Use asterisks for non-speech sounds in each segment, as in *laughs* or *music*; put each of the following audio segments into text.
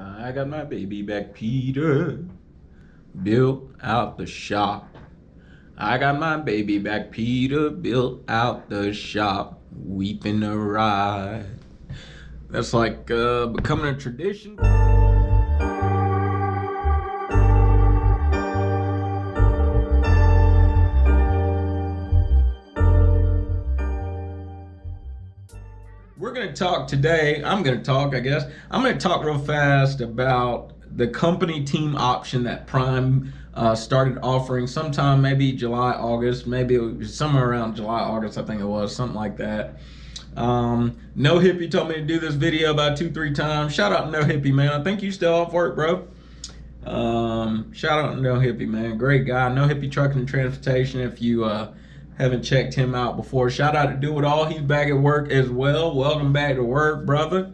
I got my baby back, Peter. Built out the shop. I got my baby back, Peterbilt out the shop. Weeping a ride. That's like uh, becoming a tradition. Talk today. I'm going to talk, I guess. I'm going to talk real fast about the company team option that Prime uh, started offering sometime maybe July, August, maybe it was somewhere around July, August, I think it was, something like that. Um, no Hippie told me to do this video about two, three times. Shout out No Hippie, man. I think you still off work, bro. Um, shout out No Hippie, man. Great guy. No Hippie Trucking and Transportation. If you uh, haven't checked him out before, shout out to Do It All. He's back at work as well. Welcome back to work, brother.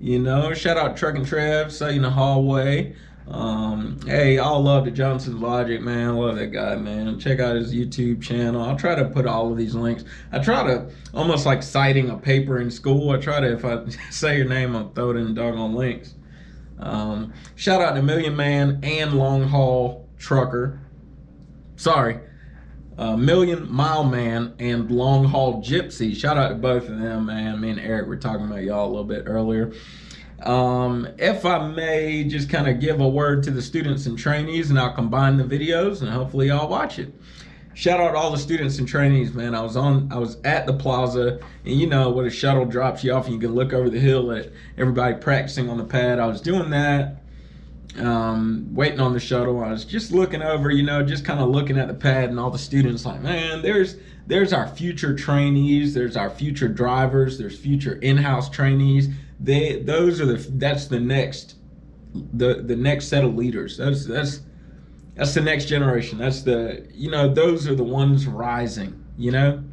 You know, shout out Truck and Trev, say in the hallway. Um, hey, all love to Johnson's Logic, man. I Love that guy, man. Check out his YouTube channel. I'll try to put all of these links. I try to almost like citing a paper in school. I try to, if I *laughs* say your name, I'll throw it in the doggone links. Um, shout out to Million Man and Long Haul Trucker. Sorry, uh, Million Mile Man and Long Haul Gypsy. Shout out to both of them, man. Me and Eric were talking about y'all a little bit earlier. Um, if I may just kind of give a word to the students and trainees, and I'll combine the videos, and hopefully y'all watch it. Shout out to all the students and trainees, man. I was on, I was at the plaza, and you know, when a shuttle drops you off, and you can look over the hill at everybody practicing on the pad. I was doing that um, waiting on the shuttle. I was just looking over, you know, just kind of looking at the pad and all the students like, man, there's there's our future trainees, there's our future drivers, there's future in-house trainees. They those are the that's the next the the next set of leaders. That's that's that's the next generation. That's the you know, those are the ones rising, you know?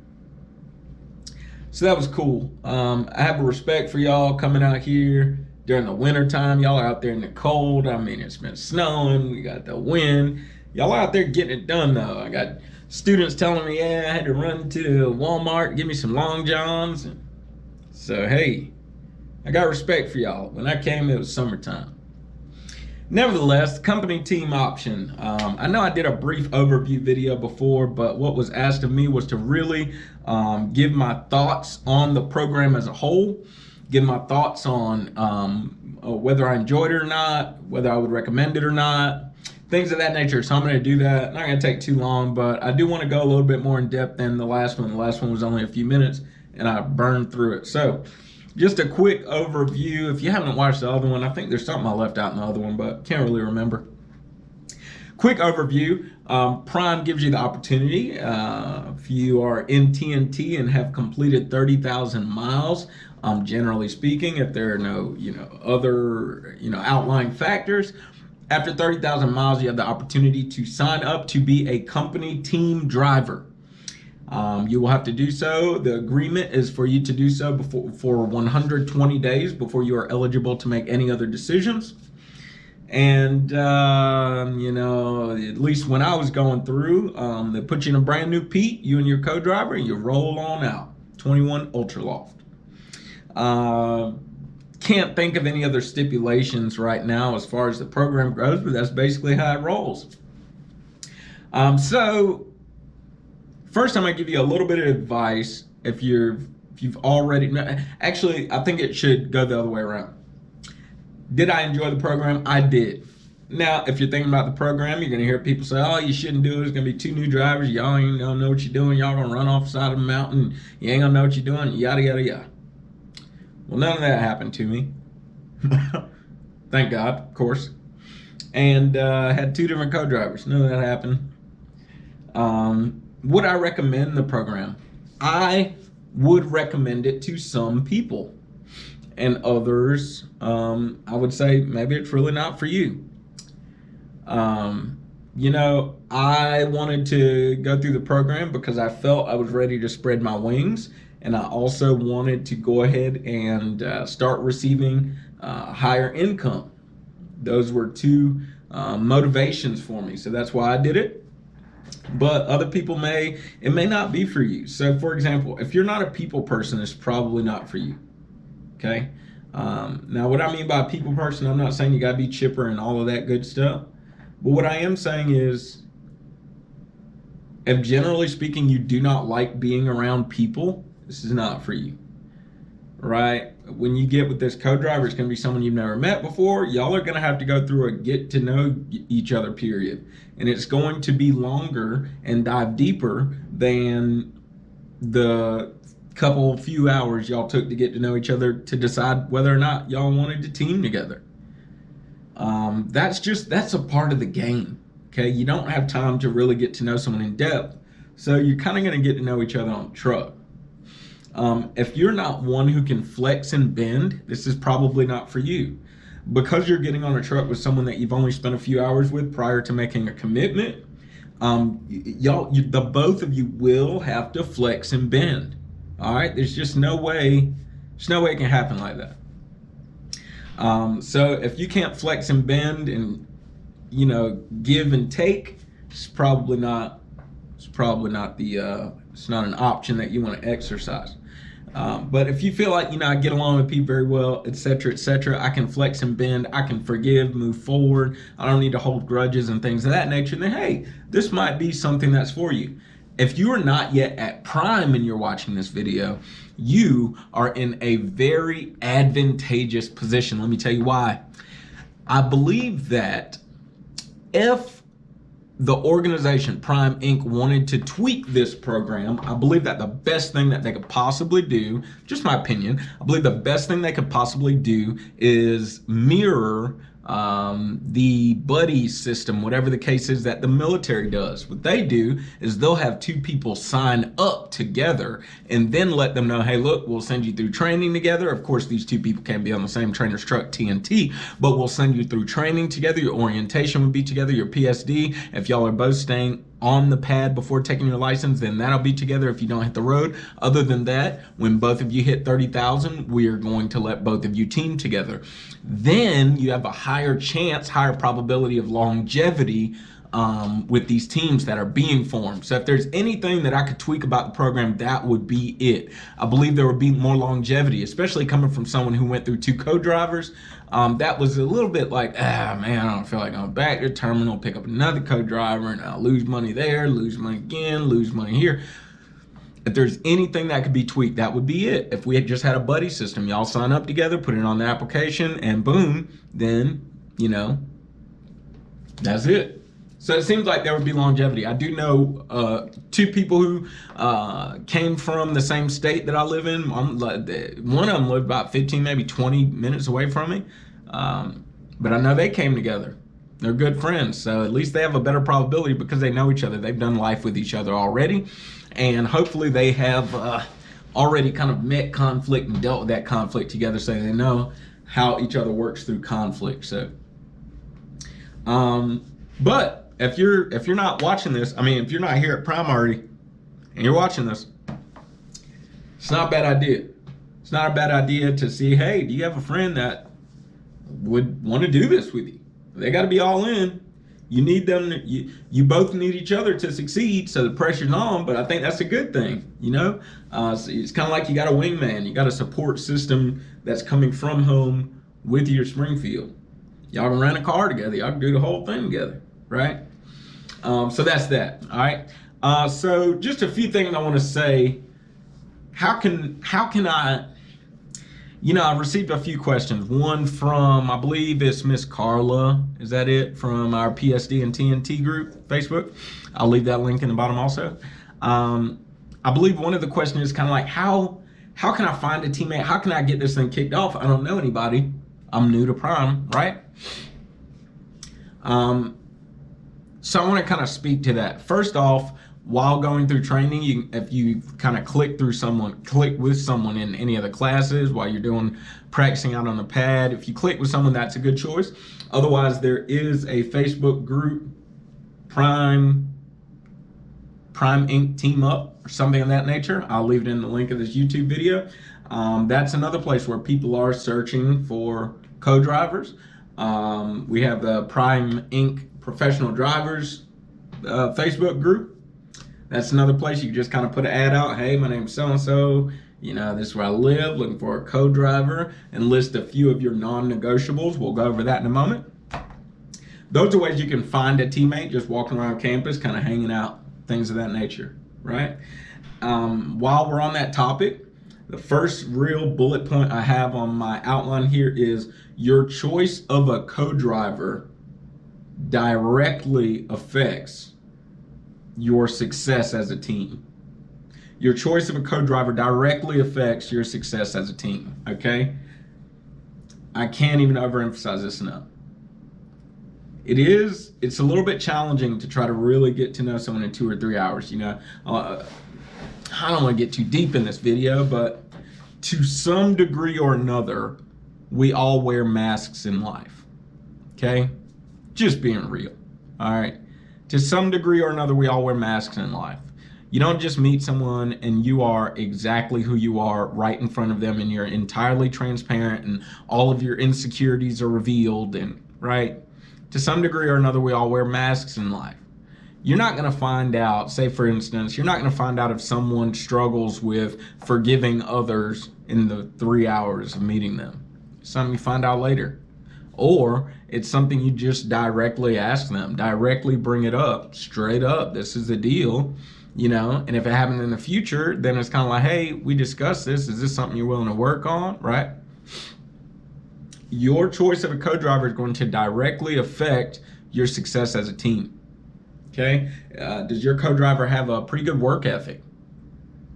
So that was cool. Um, I have a respect for y'all coming out here during the winter time. Y'all are out there in the cold. I mean, it's been snowing. We got the wind. Y'all out there getting it done though. I got students telling me, yeah, I had to run to Walmart, give me some long johns. So hey, I got respect for y'all. When I came, it was summertime. Nevertheless, company team option. Um, I know I did a brief overview video before, but what was asked of me was to really um, give my thoughts on the program as a whole give my thoughts on um, uh, whether I enjoyed it or not, whether I would recommend it or not, things of that nature. So I'm going to do that. Not going to take too long, but I do want to go a little bit more in depth than the last one. The last one was only a few minutes and I burned through it. So just a quick overview. If you haven't watched the other one, I think there's something I left out in the other one, but can't really remember. Quick overview. Um, Prime gives you the opportunity. Uh, if you are in TNT and have completed 30,000 miles, um, generally speaking, if there are no, you know, other, you know, outlying factors, after 30,000 miles, you have the opportunity to sign up to be a company team driver. Um, you will have to do so. The agreement is for you to do so before, for 120 days before you are eligible to make any other decisions. And, um, you know, at least when I was going through, um, they put you in a brand new Pete, you and your co-driver, and you roll on out. 21 Ultraloft. Uh, can't think of any other stipulations right now as far as the program goes, but that's basically how it rolls. Um, so, first, I'm going to give you a little bit of advice if you're if you've already actually I think it should go the other way around. Did I enjoy the program? I did. Now, if you're thinking about the program, you're gonna hear people say, "Oh, you shouldn't do it. it's gonna be two new drivers. Y'all ain't gonna know what you're doing. Y'all gonna run off the side of the mountain. You ain't gonna know what you're doing. Yada yada yada." Well, none of that happened to me. *laughs* Thank God, of course. And uh, had two different co-drivers. None of that happened. Um, would I recommend the program? I would recommend it to some people. And others, um, I would say maybe it's really not for you. Um, you know, I wanted to go through the program because I felt I was ready to spread my wings and I also wanted to go ahead and uh, start receiving uh, higher income. Those were two uh, motivations for me, so that's why I did it. But other people may, it may not be for you. So, for example, if you're not a people person, it's probably not for you. Okay. Um, now, what I mean by people person, I'm not saying you got to be chipper and all of that good stuff. But what I am saying is, if generally speaking, you do not like being around people, this is not for you. Right? When you get with this co-driver, it's going to be someone you've never met before. Y'all are going to have to go through a get to know each other period. And it's going to be longer and dive deeper than the couple few hours y'all took to get to know each other to decide whether or not y'all wanted to team together. Um, that's just that's a part of the game. Okay, you don't have time to really get to know someone in depth, so you're kind of going to get to know each other on truck. Um, if you're not one who can flex and bend, this is probably not for you. Because you're getting on a truck with someone that you've only spent a few hours with prior to making a commitment, um, y'all, you, the both of you will have to flex and bend. All right, there's just no way, there's no way it can happen like that. Um, so if you can't flex and bend and you know give and take, it's probably not, it's probably not the, uh, it's not an option that you want to exercise. Um, but if you feel like you know I get along with people very well, etc., etc., I can flex and bend, I can forgive, move forward. I don't need to hold grudges and things of that nature. Then hey, this might be something that's for you. If you are not yet at Prime and you're watching this video, you are in a very advantageous position. Let me tell you why. I believe that if the organization Prime Inc. wanted to tweak this program, I believe that the best thing that they could possibly do, just my opinion, I believe the best thing they could possibly do is mirror um, the buddy system, whatever the case is that the military does. What they do is they'll have two people sign up together and then let them know, hey, look, we'll send you through training together. Of course, these two people can't be on the same trainer's truck, TNT, but we'll send you through training together. Your orientation would be together, your PSD. If y'all are both staying on the pad before taking your license, then that'll be together if you don't hit the road. Other than that, when both of you hit 30,000, we are going to let both of you team together. Then you have a higher chance, higher probability of longevity um, with these teams that are being formed. So if there's anything that I could tweak about the program, that would be it. I believe there would be more longevity, especially coming from someone who went through two co-drivers. Um, that was a little bit like, ah, man, I don't feel like going back to terminal, pick up another co-driver, and I'll lose money there, lose money again, lose money here. If there's anything that could be tweaked, that would be it. If we had just had a buddy system, y'all sign up together, put it on the application, and boom, then, you know, that's it. So it seems like there would be longevity. I do know uh, two people who uh, came from the same state that I live in. one of them lived about 15, maybe 20 minutes away from me. Um, but I know they came together. They're good friends. So at least they have a better probability because they know each other. They've done life with each other already. And hopefully they have uh, already kind of met conflict and dealt with that conflict together so they know how each other works through conflict. So, um, but if you're if you're not watching this, I mean, if you're not here at Prime already, and you're watching this, it's not a bad idea. It's not a bad idea to see, hey, do you have a friend that would want to do this with you? They got to be all in. You need them. You you both need each other to succeed, so the pressure's on. But I think that's a good thing. You know, uh, so it's kind of like you got a wingman. You got a support system that's coming from home with your Springfield. Y'all can rent a car together. Y'all can do the whole thing together, right? Um, so that's that. All right. Uh, so just a few things I want to say. How can how can I? You know, I've received a few questions. One from I believe it's Miss Carla. Is that it from our PSD and TNT group Facebook? I'll leave that link in the bottom also. Um, I believe one of the questions is kind of like how how can I find a teammate? How can I get this thing kicked off? I don't know anybody. I'm new to Prime, right? Um, so I want to kind of speak to that. First off, while going through training, you, if you kind of click through someone, click with someone in any of the classes while you're doing practicing out on the pad, if you click with someone, that's a good choice. Otherwise, there is a Facebook group, Prime, Prime Inc. Team Up, or something of that nature. I'll leave it in the link of this YouTube video. Um, that's another place where people are searching for co-drivers. Um, we have the Prime Inc professional drivers uh, Facebook group. That's another place you just kind of put an ad out. Hey, my name's so and so. You know, this is where I live, looking for a co-driver, and list a few of your non-negotiables. We'll go over that in a moment. Those are ways you can find a teammate just walking around campus, kind of hanging out, things of that nature, right? Um, while we're on that topic, the first real bullet point I have on my outline here is your choice of a co-driver directly affects your success as a team. Your choice of a co-driver directly affects your success as a team, okay? I can't even overemphasize this enough. It is, it's a little bit challenging to try to really get to know someone in two or three hours, you know? Uh, I don't want to get too deep in this video, but to some degree or another, we all wear masks in life, okay? Just being real, all right? To some degree or another, we all wear masks in life. You don't just meet someone and you are exactly who you are right in front of them and you're entirely transparent and all of your insecurities are revealed and right? To some degree or another, we all wear masks in life. You're not going to find out, say for instance, you're not going to find out if someone struggles with forgiving others in the three hours of meeting them. Something you find out later. Or it's something you just directly ask them, directly bring it up, straight up. This is the deal you know? And if it happens in the future then it's kind of like hey we discussed this. Is this something you're willing to work on? Right? Your choice of a co-driver is going to directly affect your success as a team. Okay? Uh, does your co-driver have a pretty good work ethic?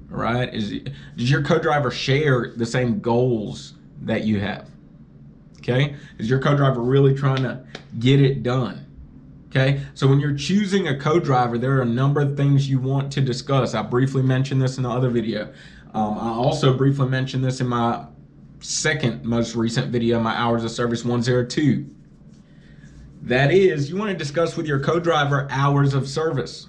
Right? Is does your co-driver share the same goals that you have okay is your co-driver really trying to get it done Okay, so when you're choosing a co-driver, there are a number of things you want to discuss. I briefly mentioned this in the other video. Um, I also briefly mentioned this in my second most recent video, my hours of service 102. That is, you want to discuss with your co-driver hours of service.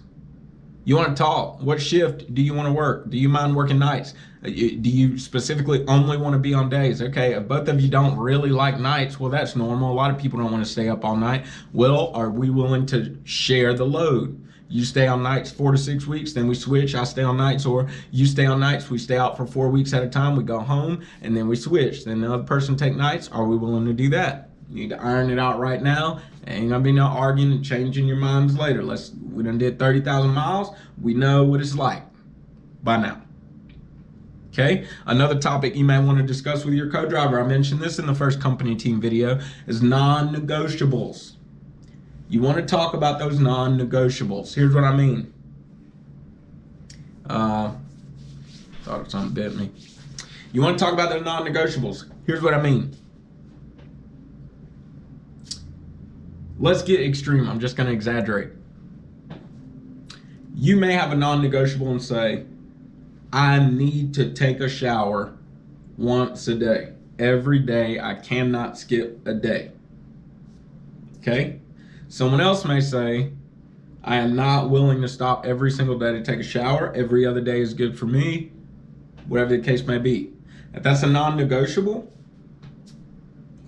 You want to talk. What shift do you want to work? Do you mind working nights? Do you specifically only want to be on days? Okay, if both of you don't really like nights, well, that's normal. A lot of people don't want to stay up all night. Well, are we willing to share the load? You stay on nights four to six weeks, then we switch. I stay on nights, or you stay on nights. We stay out for four weeks at a time. We go home, and then we switch. Then the other person take nights. Are we willing to do that? You need to iron it out right now. Ain't gonna be no arguing and changing your minds later. Let's we done did 30,000 miles. We know what it's like by now. Okay, another topic you may want to discuss with your co-driver, I mentioned this in the first company team video, is non-negotiables. You want to talk about those non-negotiables. Here's what I mean. Uh, thought something bit me. You want to talk about the non-negotiables. Here's what I mean. Let's get extreme. I'm just going to exaggerate. You may have a non-negotiable and say, I need to take a shower once a day. Every day, I cannot skip a day. Okay? Someone else may say, I am not willing to stop every single day to take a shower. Every other day is good for me, whatever the case may be. If that's a non negotiable,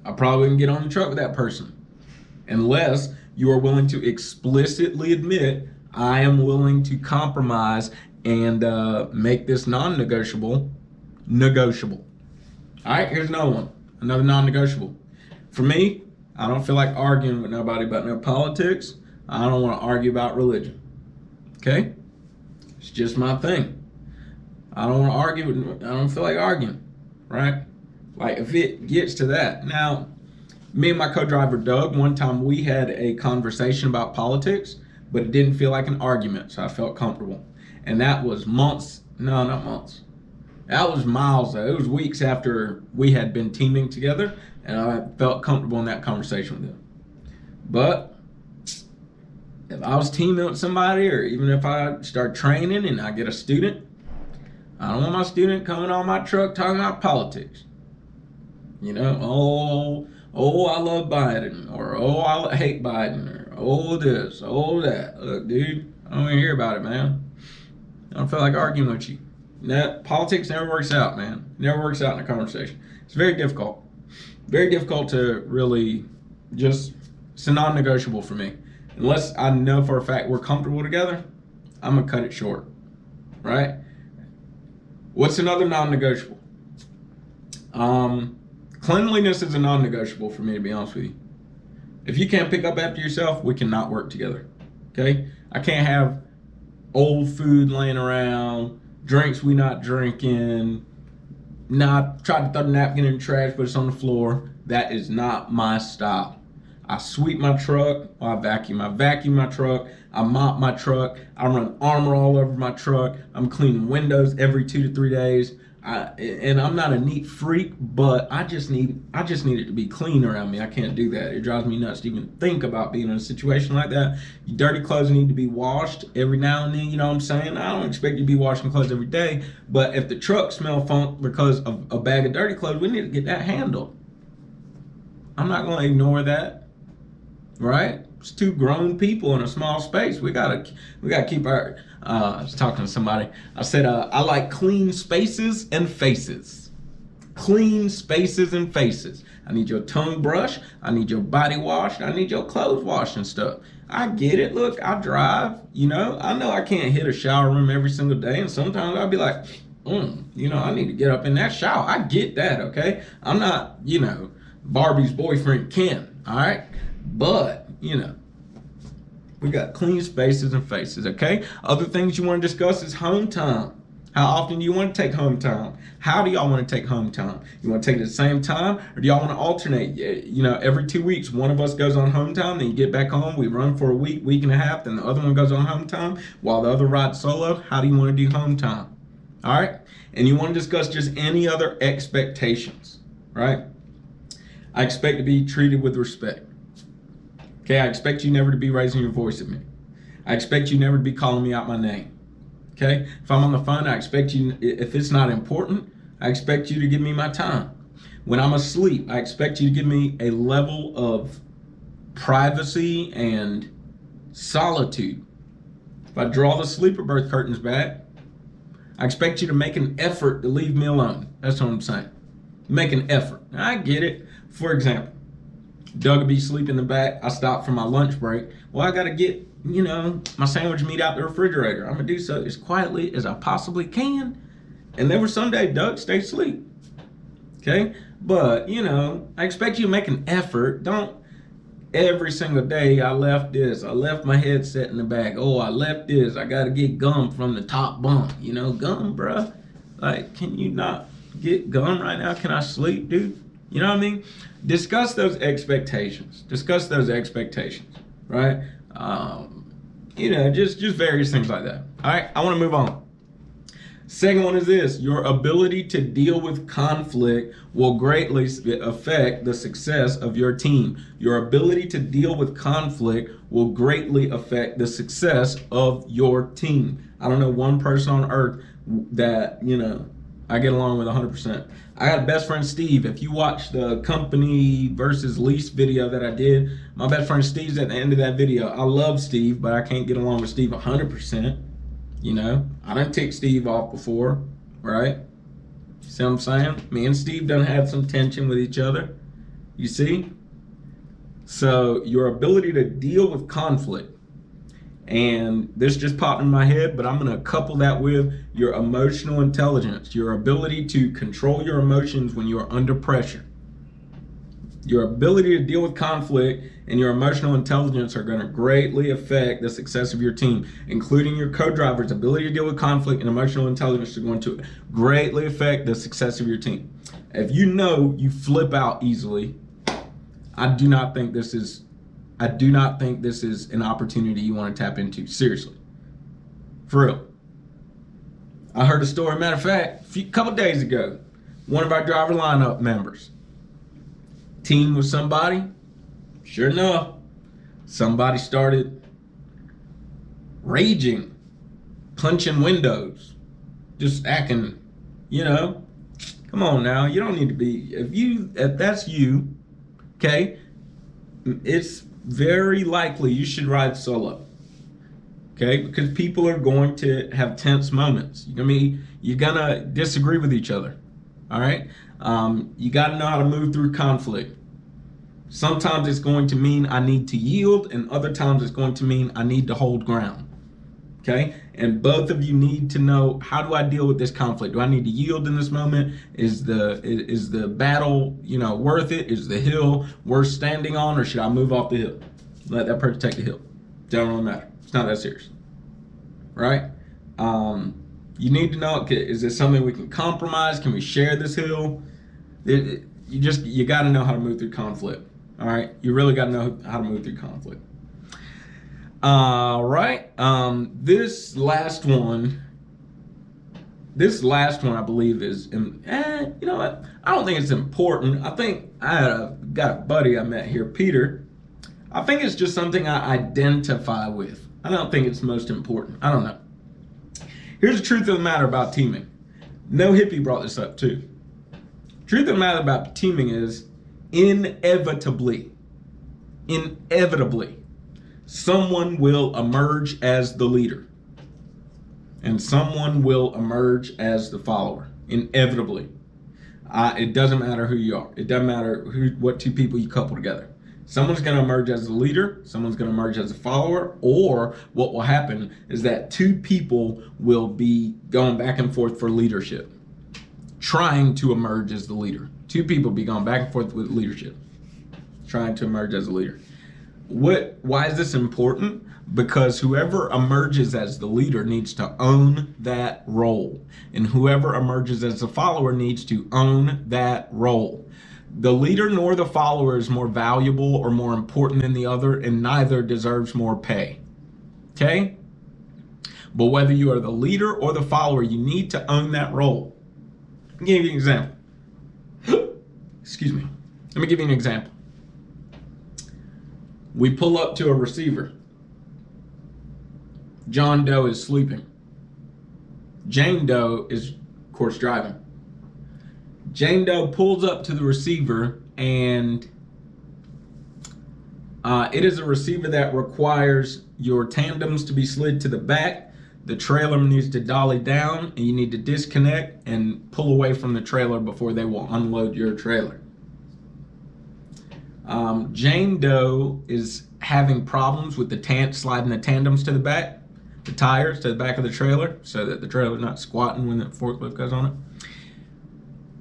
I probably can get on the truck with that person. Unless you are willing to explicitly admit, I am willing to compromise and uh, make this non-negotiable negotiable. All right, here's another one, another non-negotiable. For me, I don't feel like arguing with nobody about no politics. I don't want to argue about religion. Okay, it's just my thing. I don't want to argue. With, I don't feel like arguing. Right? Like if it gets to that. Now, me and my co-driver Doug, one time we had a conversation about politics, but it didn't feel like an argument, so I felt comfortable and that was months. No, not months. That was miles. It was weeks after we had been teaming together, and I felt comfortable in that conversation with him. But if I was teaming with somebody, or even if I start training and I get a student, I don't want my student coming on my truck talking about politics. You know, oh, oh, I love Biden, or oh, I hate Biden, or oh, this, oh, that. Look, dude, I don't want to hear about it, man. I don't feel like arguing with you. That politics never works out, man. Never works out in a conversation. It's very difficult. Very difficult to really just it's a non-negotiable for me. Unless I know for a fact we're comfortable together, I'm gonna cut it short. Right? What's another non-negotiable? Um, cleanliness is a non-negotiable for me, to be honest with you. If you can't pick up after yourself, we cannot work together. Okay? I can't have old food laying around, drinks we not drinking. Not tried to throw the napkin in the trash, but it's on the floor. That is not my style. I sweep my truck, I vacuum. I vacuum my truck, I mop my truck, I run armor all over my truck. I'm cleaning windows every two to three days. I, and I'm not a neat freak, but I just need I just need it to be clean around me. I can't do that. It drives me nuts to even think about being in a situation like that. Your dirty clothes need to be washed every now and then. You know what I'm saying? I don't expect you to be washing clothes every day, but if the truck smell funk because of a bag of dirty clothes, we need to get that handled. I'm not going to ignore that right? It's two grown people in a small space. We gotta we gotta keep our. Uh, I was talking to somebody. I said uh, I like clean spaces and faces. Clean spaces and faces. I need your tongue brush. I need your body washed. I need your clothes washed and stuff. I get it. Look, I drive. You know, I know I can't hit a shower room every single day, and sometimes I'll be like, mm, you know, I need to get up in that shower. I get that. Okay, I'm not, you know, Barbie's boyfriend Ken. All right. But, you know, we got clean spaces and faces, okay? Other things you want to discuss is home time. How often do you want to take home time? How do y'all want to take home time? You want to take it at the same time, or do y'all want to alternate? You know, every two weeks, one of us goes on home time, then you get back home, we run for a week, week and a half, then the other one goes on home time while the other rides solo. How do you want to do home time? All right? And you want to discuss just any other expectations, right? I expect to be treated with respect. Okay, I expect you never to be raising your voice at me. I expect you never to be calling me out my name. Okay, if I'm on the phone, I expect you, if it's not important, I expect you to give me my time. When I'm asleep, I expect you to give me a level of privacy and solitude. If I draw the sleeper berth curtains back, I expect you to make an effort to leave me alone. That's what I'm saying. Make an effort. I get it. For example, Doug be sleeping in the back. I stopped for my lunch break. Well, I got to get, you know, my sandwich meat out the refrigerator. I'm going to do so as quietly as I possibly can. And then for some day, Doug stay asleep. Okay? But, you know, I expect you to make an effort. Don't every single day I left this. I left my headset in the back. Oh, I left this. I got to get gum from the top bunk. You know, gum, bruh. Like, can you not get gum right now? Can I sleep, dude? You know what I mean? Discuss those expectations. Discuss those expectations, right? Um, you know, just just various things like that. All right, I want to move on. Second one is this your ability to deal with conflict will greatly affect the success of your team. Your ability to deal with conflict will greatly affect the success of your team. I don't know one person on earth that, you know, I get along with 100%. I got a best friend Steve. If you watch the company versus lease video that I did, my best friend Steve's at the end of that video. I love Steve, but I can't get along with Steve 100%. You know, I didn't take Steve off before, right? See what I'm saying? Me and Steve done had some tension with each other. You see? So your ability to deal with conflict and this just popped in my head, but I'm going to couple that with your emotional intelligence, your ability to control your emotions when you're under pressure. Your ability to deal with conflict and your emotional intelligence are going to greatly affect the success of your team, including your co-driver's ability to deal with conflict and emotional intelligence are going to greatly affect the success of your team. If you know you flip out easily, I do not think this is I do not think this is an opportunity you want to tap into. Seriously. For real. I heard a story, matter of fact, a few, couple days ago, one of our driver lineup members, team with somebody, sure enough, somebody started raging, punching windows, just acting, you know, come on now, you don't need to be, if you, if that's you, okay, it's very likely you should ride solo. Okay, because people are going to have tense moments. I mean, you're gonna disagree with each other. All right, um, you got to know how to move through conflict. Sometimes it's going to mean I need to yield, and other times it's going to mean I need to hold ground. Okay, and both of you need to know how do I deal with this conflict? Do I need to yield in this moment? Is the is the battle you know worth it? Is the hill worth standing on, or should I move off the hill? Let that person take the hill. Don't really matter. It's not that serious, right? Um, you need to know: is this something we can compromise? Can we share this hill? It, you just you got to know how to move through conflict. All right, you really got to know how to move through conflict. All right. Um, this last one, this last one, I believe is, eh, you know what? I don't think it's important. I think I had a, got a buddy I met here, Peter. I think it's just something I identify with. I don't think it's most important. I don't know. Here's the truth of the matter about teaming. No hippie brought this up too. Truth of the matter about teaming is inevitably, inevitably, someone will emerge as the leader. And someone will emerge as the follower inevitably. Uh, it doesn't matter who you are. It doesn't matter who what two people you couple together. Someone's going to emerge as a leader someone's going to emerge as a follower or what will happen is that two people will be going back and forth for leadership trying to emerge as the leader. Two people be going back and forth with leadership trying to emerge as a leader what why is this important? Because whoever emerges as the leader needs to own that role. And whoever emerges as a follower needs to own that role. The leader nor the follower is more valuable or more important than the other and neither deserves more pay. Okay? But whether you are the leader or the follower you need to own that role. Give you an example. *gasps* Excuse me. Let me give you an example we pull up to a receiver. John Doe is sleeping. Jane Doe is, of course, driving. Jane Doe pulls up to the receiver, and uh, it is a receiver that requires your tandems to be slid to the back. The trailer needs to dolly down, and you need to disconnect and pull away from the trailer before they will unload your trailer. Um, Jane Doe is having problems with the tan- sliding the tandems to the back, the tires to the back of the trailer, so that the trailer's not squatting when the forklift goes on it.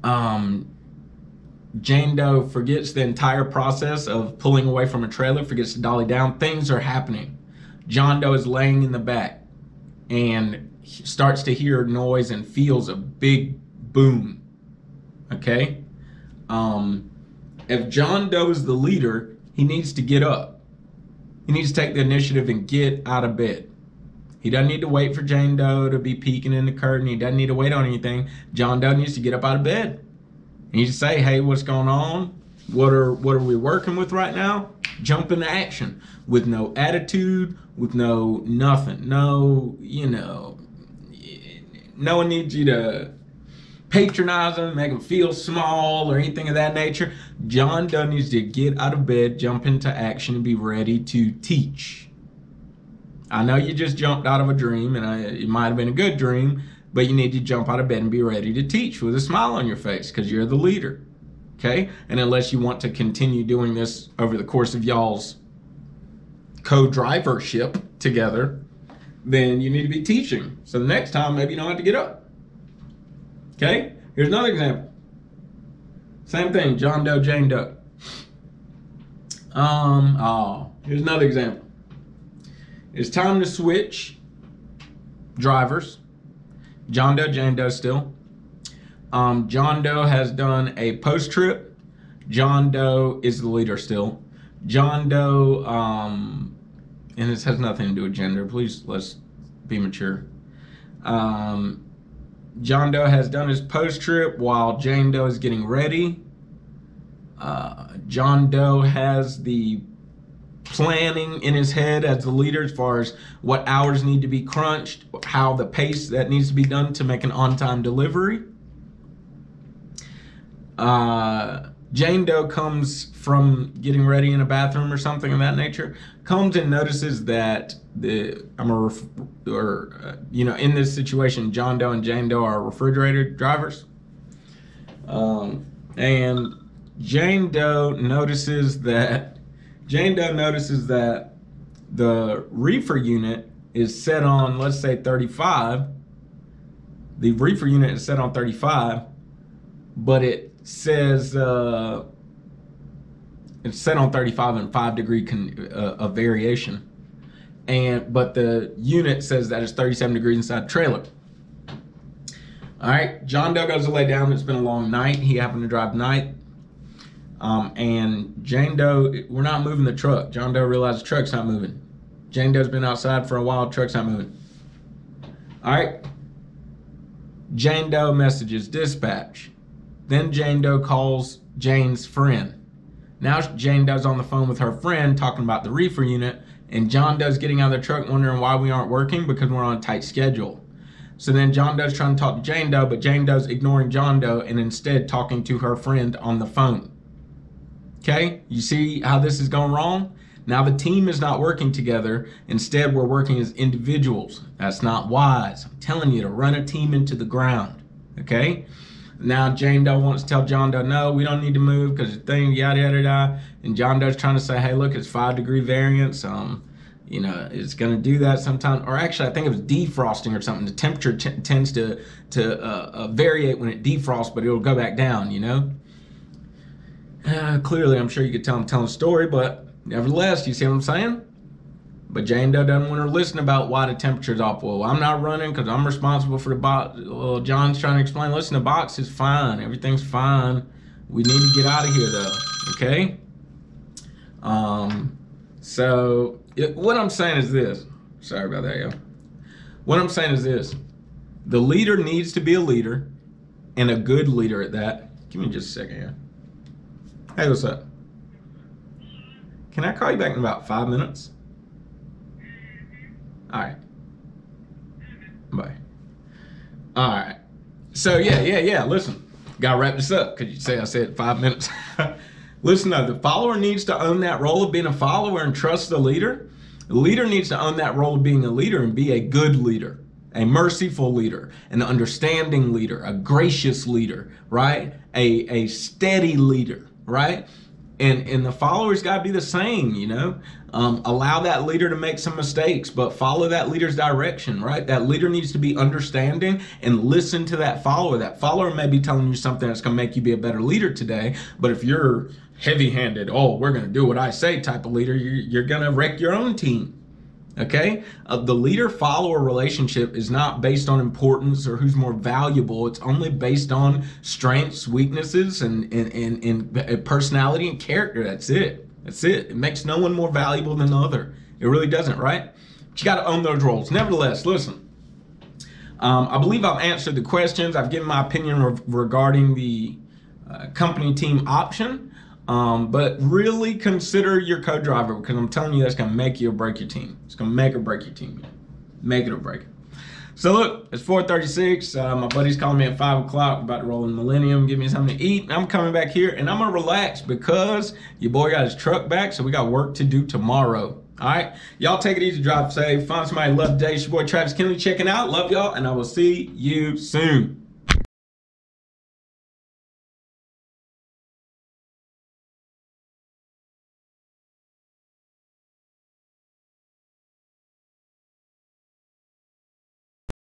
Um, Jane Doe forgets the entire process of pulling away from a trailer, forgets to dolly down. Things are happening. John Doe is laying in the back and starts to hear noise and feels a big boom. Okay? Um, if John Doe is the leader, he needs to get up. He needs to take the initiative and get out of bed. He doesn't need to wait for Jane Doe to be peeking in the curtain. He doesn't need to wait on anything. John Doe needs to get up out of bed. He needs to say, hey, what's going on? What are what are we working with right now? Jump into action with no attitude, with no nothing. No, you know, no one needs you to patronize them, make them feel small or anything of that nature. John Doe needs to get out of bed, jump into action, and be ready to teach. I know you just jumped out of a dream, and I, it might have been a good dream, but you need to jump out of bed and be ready to teach with a smile on your face because you're the leader. Okay? And unless you want to continue doing this over the course of y'all's co drivership together, then you need to be teaching. So the next time, maybe you don't have to get up. Okay? Here's another example. Same thing, John Doe, Jane Doe. Um, oh, here's another example. It's time to switch drivers. John Doe, Jane Doe still. Um, John Doe has done a post trip. John Doe is the leader still. John Doe, um, and this has nothing to do with gender. Please let's be mature. Um, John Doe has done his post trip while Jane Doe is getting ready. Uh, John Doe has the planning in his head as the leader as far as what hours need to be crunched, how the pace that needs to be done to make an on time delivery. Uh, Jane Doe comes from getting ready in a bathroom or something of that nature, comes and notices that the I'm a ref, or uh, you know in this situation, John Doe and Jane Doe are refrigerator drivers, um, and Jane Doe notices that Jane Doe notices that the reefer unit is set on, let's say 35, the reefer unit is set on 35, but it says uh, it's set on 35 and five degree con- uh, of variation, and but the unit says that it's 37 degrees inside the trailer. All right, John Doe goes to lay down. It's been a long night. He happened to drive night. Um, and Jane Doe, we're not moving the truck. John Doe realized the truck's not moving. Jane Doe's been outside for a while, truck's not moving. All right. Jane Doe messages dispatch. Then Jane Doe calls Jane's friend. Now Jane Doe's on the phone with her friend talking about the reefer unit, and John Doe's getting out of the truck wondering why we aren't working because we're on a tight schedule. So then John Doe's trying to talk to Jane Doe, but Jane Doe's ignoring John Doe and instead talking to her friend on the phone. Okay, you see how this is going wrong? Now the team is not working together. Instead, we're working as individuals. That's not wise. I'm telling you to run a team into the ground. Okay? Now Jane Doe wants to tell John Doe, no, we don't need to move because the thing, yada yada yada. And John Doe's trying to say, hey, look, it's five degree variance. Um, you know, it's going to do that sometime. Or actually, I think it was defrosting or something. The temperature t- tends to to uh, uh, variate when it defrosts, but it'll go back down. You know. Uh, clearly, I'm sure you could tell I'm telling a story, but nevertheless, you see what I'm saying? But Jane Doe doesn't want to listen about why the temperature's off. Well, I'm not running because I'm responsible for the box. Well, John's trying to explain. Listen, the box is fine. Everything's fine. We need to get out of here, though. Okay. Um. So it, what I'm saying is this. Sorry about that, yo. What I'm saying is this: the leader needs to be a leader, and a good leader at that. Give me just a second here. Hey, what's up? Can I call you back in about five minutes? All right. Bye. All right. So yeah, yeah, yeah. Listen, gotta wrap this up because you say I said five minutes. *laughs* Listen, though, the follower needs to own that role of being a follower and trust the leader. The leader needs to own that role of being a leader and be a good leader, a merciful leader, an understanding leader, a gracious leader, right? A a steady leader, right? And and the followers got to be the same you know? Um, allow that leader to make some mistakes but follow that leader's direction right? That leader needs to be understanding and listen to that follower. That follower may be telling you something that's going to make you be a better leader today but if you're heavy handed oh we're going to do what i say type of leader you're, you're going to wreck your own team Okay? Uh, the leader follower relationship is not based on importance or who's more valuable. It's only based on strengths, weaknesses, and, and, and, and personality and character. That's it. That's it. It makes no one more valuable than the other. It really doesn't, right? But you got to own those roles. Nevertheless, listen. Um, I believe I've answered the questions. I've given my opinion re- regarding the uh, company team option. Um, but really consider your co-driver because I'm telling you that's gonna make you or break your team. It's gonna make or break your team. Make it or break it. So look, it's 4:36. Uh, my buddy's calling me at five o'clock. about to roll in Millennium, give me something to eat. I'm coming back here and I'm gonna relax because your boy got his truck back, so we got work to do tomorrow. All right, y'all take it easy, drive safe, find somebody love day. It's your boy Travis Kinley checking out. Love y'all, and I will see you soon.